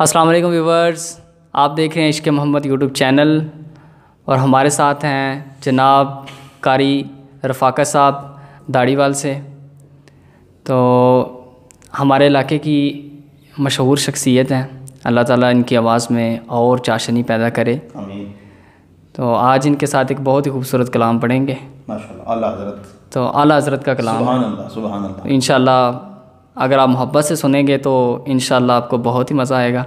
अस्सलाम वालेकुम व्यूवर्स आप देख रहे हैं इश्क मोहम्मद यूट्यूब चैनल और हमारे साथ हैं जनाब कारी रफ़ाका साहब दाढ़ीवाल से। तो हमारे इलाके की मशहूर शख्सियत हैं अल्लाह ताला इनकी आवाज़ में और चाशनी पैदा करे। तो आज इनके साथ एक बहुत ही खूबसूरत कलाम पढ़ेंगे। माशा अल्लाह हज़रत। तो आला हज़रत का कलाम। इन अगर आप मोहब्बत से सुनेंगे तो इन आपको बहुत ही मज़ा आएगा।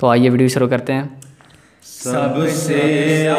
तो आइए वीडियो शुरू करते हैं। सबसे सबसे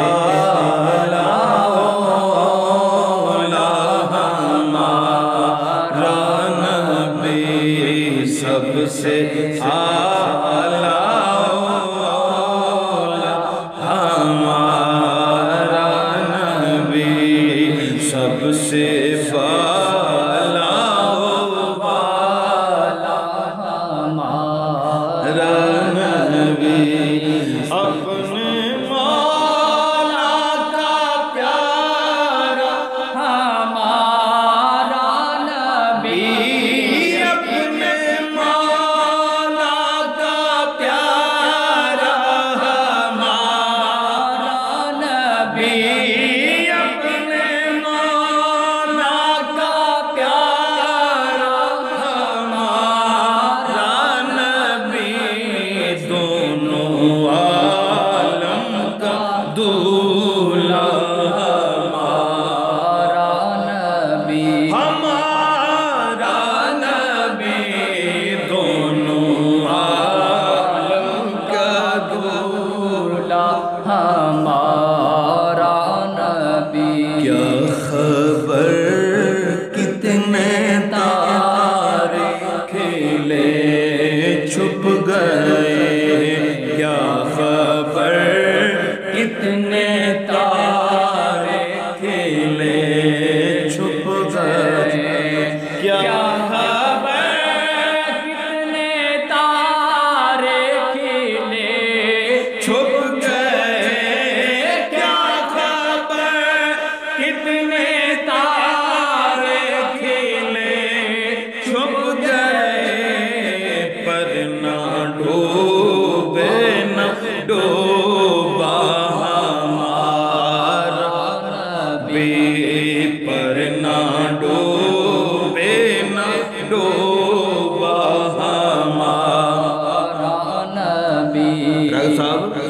ma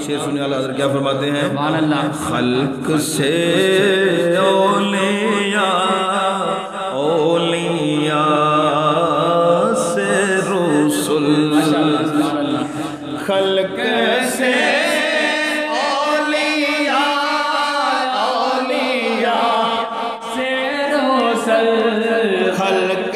शेर सुनने वाला हज़रत क्या फरमाते हैं? खल्क से ओलिया ओलिया से रसुल। खल्क से ओलिया ओलिया से रसुल। खल्क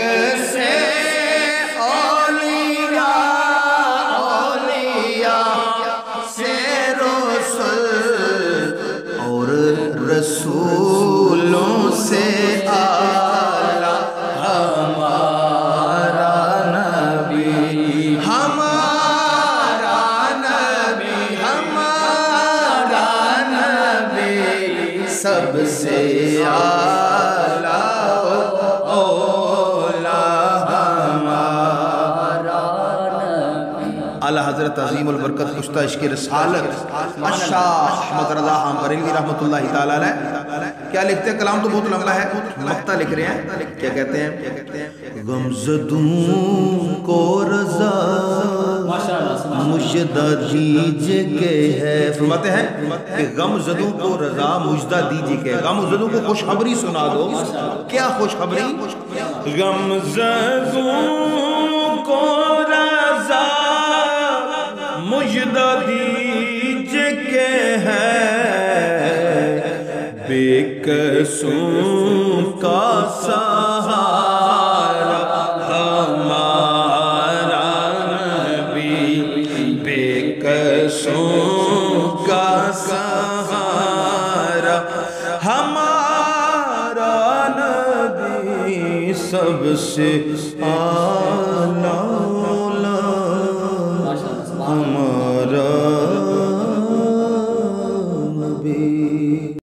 हमारा नबी हमारा नबी सबसे आला हज़रत अजीम बरकत कुश्ता इश्क रसालत अशाह अहमद रजा बरेलवी रहमतुल्लाह ताला क्या लिखते हैं? कलाम तो बहुत लंबा है। मक्ता लिख रहे हैं। क्या कहते हैं? गमजदूं को रजा मुजदा दीजिए के है। फरमाते हैं? कि गम जदों को रजा मुजदा दीजिए के गम जदों को खुशखबरी सुना दो। क्या खुशखबरी? गम जदों को दीजिए के है। बेकसों का सहारा हमारा नबी। बेकसों का सहारा हमारा नबी। सबसे आ